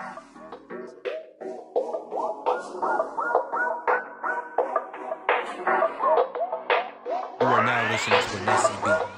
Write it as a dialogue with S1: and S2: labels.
S1: You are now listening to an SCB.